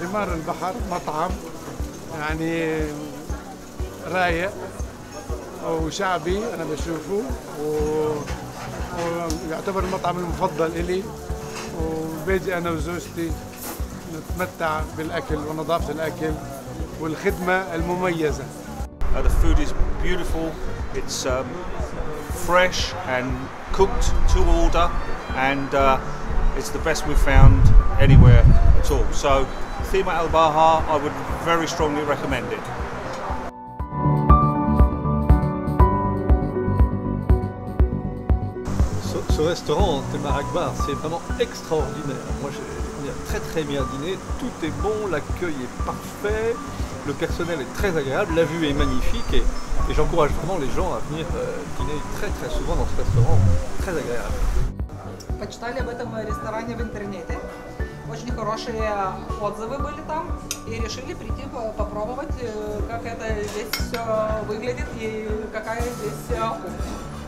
ثمار البحر مطعم يعني رايق وشعبي أنا بشوفه و... ويعتبر المطعم المفضل إلي. وباجي أنا وزوجتي نتمتع بالأكل ونظافه الأكل والخدمة المميزة. Uh, the food is beautiful. It's um, fresh and cooked to order, and uh, it's the best we've found anywhere. at all. So, Thema Al Baha, I would very strongly recommend it. Ce, ce restaurant, Temar Akbar, c'est vraiment extraordinaire. Moi, j'ai j'ai très très bien dîné. Tout est bon, l'accueil est parfait, le personnel est très agréable, la vue est magnifique et, et j'encourage vraiment les gens à venir euh, dîner très très souvent dans ce restaurant. Très agréable. Почитали об этом ресторане в интернете. Очень хорошие отзывы были там. И решили прийти по- попробовать, э, как это здесь все выглядит и какая здесь э, кухня.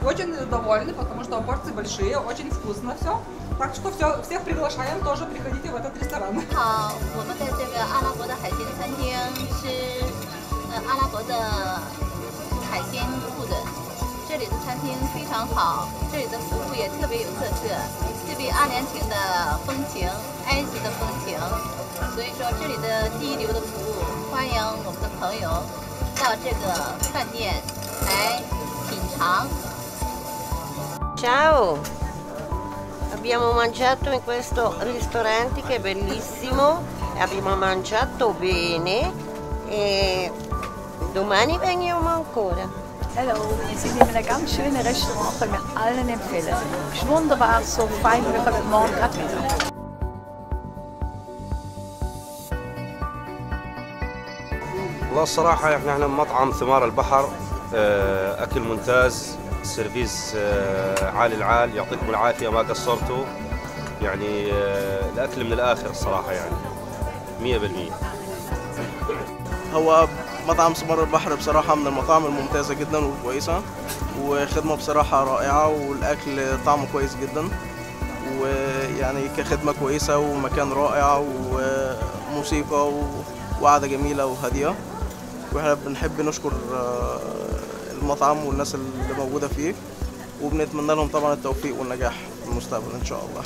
Очень довольны, потому что порции большие, очень вкусно все. Так что все, всех приглашаем тоже приходите в этот ресторан. 好，我们在这个阿拉伯的海鲜餐厅吃呃阿拉伯的海鲜 food， 这里的餐厅非常好，这里的服务也特别有特色，特别阿联酋的风情、埃及的风情，所以说这里的第一流的服务，欢迎我们的朋友到这个饭店来品尝。 Ciao! Abbiamo mangiato in questo ristorante che è bellissimo, abbiamo mangiato bene e domani veniamo ancora. Hallo, wir sind in einem ganz schönen Restaurant, können wir allen empfehlen. Ist wunderbar, so fein, wir kommen morgen gerade wieder. والله الصراحة إحنا إحنا مطعم ثمار البحر آه، أكل ممتاز سيرفيس آه، عالي العال يعطيكم العافية ما قصرتوا يعني آه، الأكل من الآخر الصراحة يعني مية بالمية هو مطعم سمر البحر بصراحة من المطاعم الممتازة جدا وكويسة وخدمة بصراحة رائعة والأكل طعمه كويس جدا. ويعني كخدمة كويسة ومكان رائع وموسيقى وقعدة جميلة وهادية. وإحنا بنحب نشكر آه، المطعم والناس اللي موجودة فيه وبنتمنى لهم طبعا التوفيق والنجاح في المستقبل إن شاء الله.